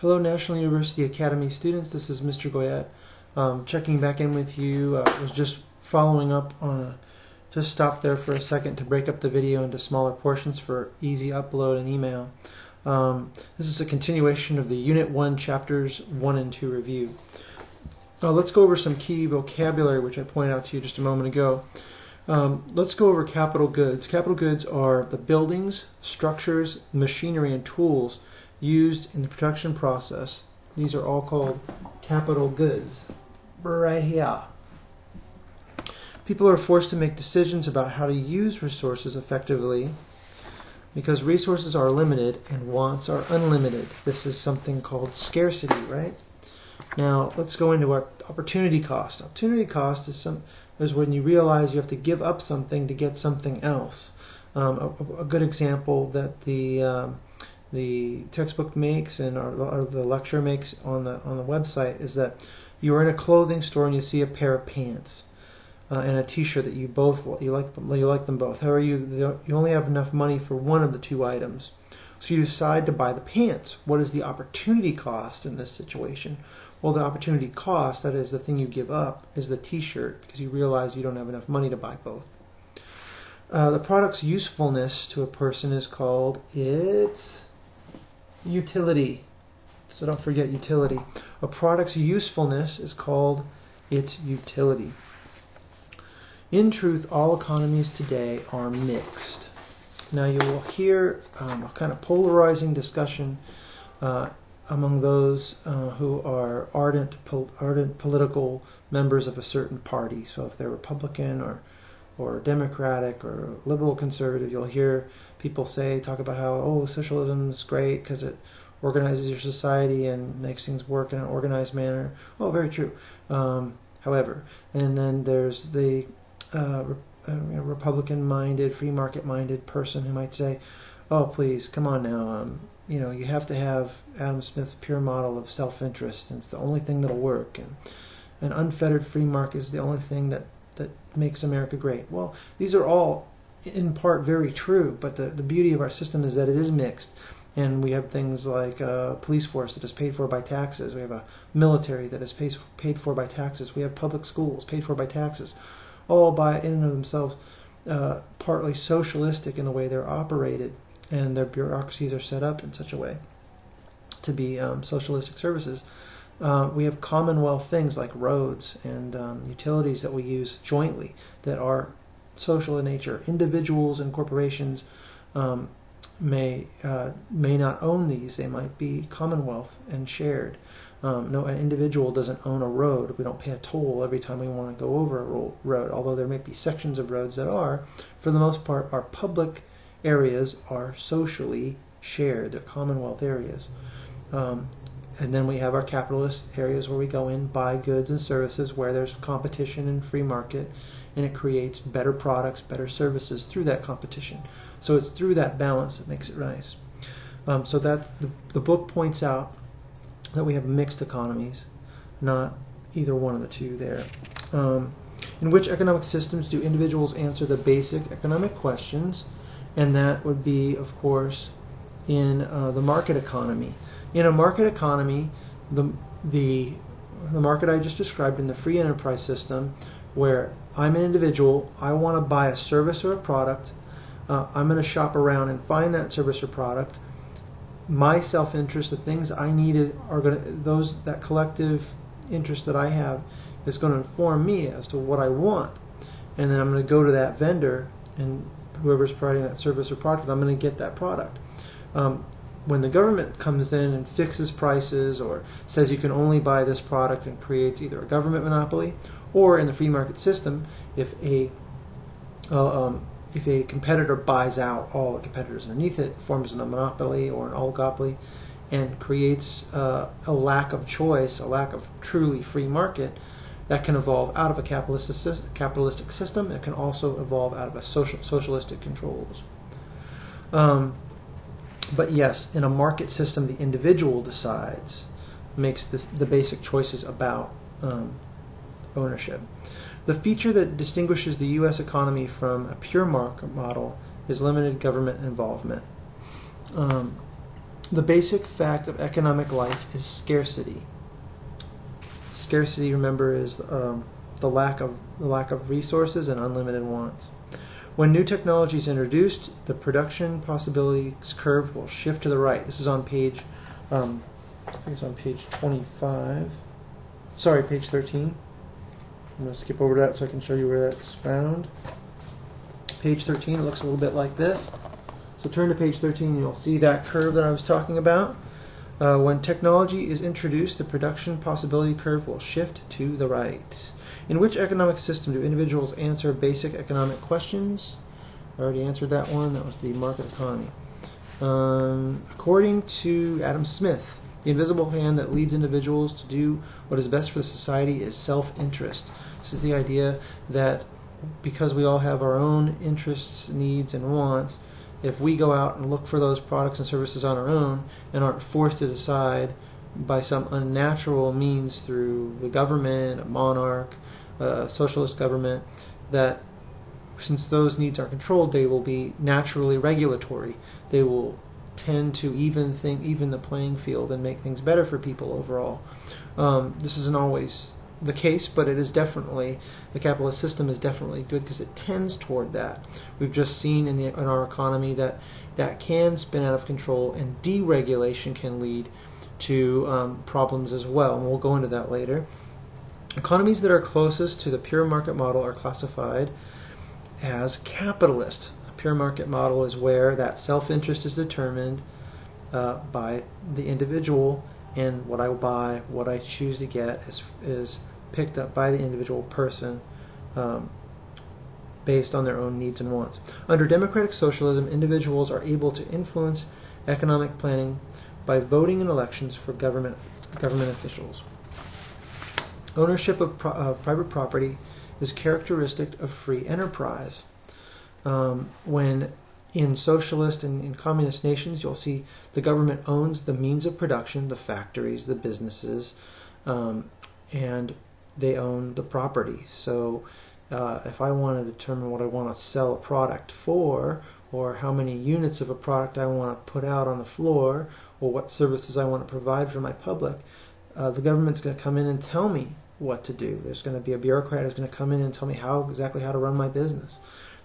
Hello, National University Academy students. This is Mr. Goyette. Um, checking back in with you. I uh, was just following up on a, just stop there for a second to break up the video into smaller portions for easy upload and email. Um, this is a continuation of the Unit 1 chapters 1 and 2 review. Now let's go over some key vocabulary which I pointed out to you just a moment ago. Um, let's go over capital goods. Capital goods are the buildings, structures, machinery, and tools used in the production process. These are all called capital goods. Right here. People are forced to make decisions about how to use resources effectively because resources are limited and wants are unlimited. This is something called scarcity, right? Now, let's go into our opportunity cost. Opportunity cost is some is when you realize you have to give up something to get something else. Um, a, a, good example that the um, the textbook makes and or, or the lecture makes on the on the website is that you are in a clothing store and you see a pair of pants uh, and a T-shirt that you both you like you like them both. However, you you only have enough money for one of the two items, so you decide to buy the pants. What is the opportunity cost in this situation? Well, the opportunity cost, that is the thing you give up, is the T-shirt because you realize you don't have enough money to buy both. Uh, the product's usefulness to a person is called its utility. So don't forget utility. A product's usefulness is called its utility. In truth, all economies today are mixed. Now you will hear um, a kind of polarizing discussion uh, among those uh, who are ardent, ardent political members of a certain party. So if they're Republican or or Democratic or liberal conservative, you'll hear people say, talk about how, oh, socialism is great because it organizes your society and makes things work in an organized manner. Oh, very true. Um, however, and then there's the uh, uh, Republican-minded, free market-minded person who might say, "Oh, please, come on now. Um, you know, you have to have Adam Smith's pure model of self-interest, and it's the only thing that'll work. And an unfettered free market is the only thing that that makes America great." Well, these are all in part very true, but the, the beauty of our system is that it is mixed. And we have things like a police force that is paid for by taxes. We have a military that is paid, paid for by taxes. We have public schools paid for by taxes all by in and of themselves uh, partly socialistic in the way they're operated, and their bureaucracies are set up in such a way to be um, socialistic services. Uh, we have commonwealth things like roads and um, utilities that we use jointly that are social in nature. Individuals and corporations um, may uh, may not own these; they might be commonwealth and shared. Um, no, an individual doesn't own a road. We don't pay a toll every time we want to go over a road, although there may be sections of roads that are. For the most part, our public areas are socially shared. They're commonwealth areas. Um, and then we have our capitalist areas where we go in, buy goods and services where there's competition and free market, and it creates better products, better services through that competition. So it's through that balance that makes it nice. Um, so that the, the book points out that we have mixed economies, not either one of the two there. Um, in which economic systems do individuals answer the basic economic questions? And that would be, of course, in uh, the market economy. In a market economy, the, the, the market I just described in the free enterprise system, where I'm an individual, I want to buy a service or a product, uh, I'm going to shop around and find that service or product my self-interest, the things I need are going to those that collective interest that I have is going to inform me as to what I want, and then I'm going to go to that vendor and whoever's providing that service or product, I'm going to get that product. Um, when the government comes in and fixes prices or says you can only buy this product and creates either a government monopoly or in the free market system, if a uh, um, if a competitor buys out all the competitors underneath it, forms a monopoly or an oligopoly, and creates uh, a lack of choice, a lack of truly free market, that can evolve out of a capitalistic, capitalistic system. It can also evolve out of a social, socialistic controls. Um, but yes, in a market system, the individual decides, makes this, the basic choices about um, ownership. The feature that distinguishes the U.S. economy from a pure market model is limited government involvement. Um, The basic fact of economic life is scarcity. Scarcity, remember, is um, the lack of the lack of resources and unlimited wants. When new technology is introduced, the production possibilities curve will shift to the right. This is on page, um, I think it's on page 25. Sorry, page 13. I'm going to skip over that so I can show you where that's found. Page 13, it looks a little bit like this. So turn to page 13, you'll see that curve that I was talking about. Uh, when technology is introduced, the production possibility curve will shift to the right. In which economic system do individuals answer basic economic questions? I already answered that one. That was the market economy. Um, according to Adam Smith, the invisible hand that leads individuals to do what is best for the society is self interest. This is the idea that because we all have our own interests, needs, and wants, if we go out and look for those products and services on our own and aren't forced to decide by some unnatural means through the government, a monarch, a socialist government, that since those needs are controlled, they will be naturally regulatory. They will tend to even think even the playing field and make things better for people overall. Um, this isn't always the case, but it is definitely the capitalist system is definitely good because it tends toward that. We've just seen in, the, in our economy that that can spin out of control, and deregulation can lead to um, problems as well. And we'll go into that later. Economies that are closest to the pure market model are classified as capitalist. A pure market model is where that self-interest is determined uh, by the individual and what I buy, what I choose to get is, is picked up by the individual person um, based on their own needs and wants. Under democratic socialism, individuals are able to influence economic planning by voting in elections for government government officials. Ownership of pro- private property is characteristic of free enterprise. Um, when in socialist and in communist nations, you'll see the government owns the means of production, the factories, the businesses, um, and they own the property. So uh, if I want to determine what I want to sell a product for, or how many units of a product I want to put out on the floor, or what services I want to provide for my public, uh, the government's going to come in and tell me what to do. There's going to be a bureaucrat who's going to come in and tell me how exactly how to run my business.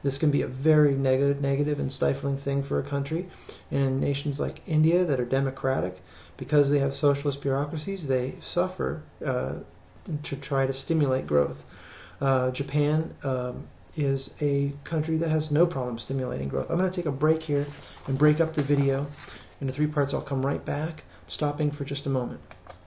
This can be a very negative, negative and stifling thing for a country. And in nations like India that are democratic, because they have socialist bureaucracies, they suffer uh, to try to stimulate growth. Uh, Japan um, is a country that has no problem stimulating growth. I'm going to take a break here and break up the video into three parts. I'll come right back, stopping for just a moment.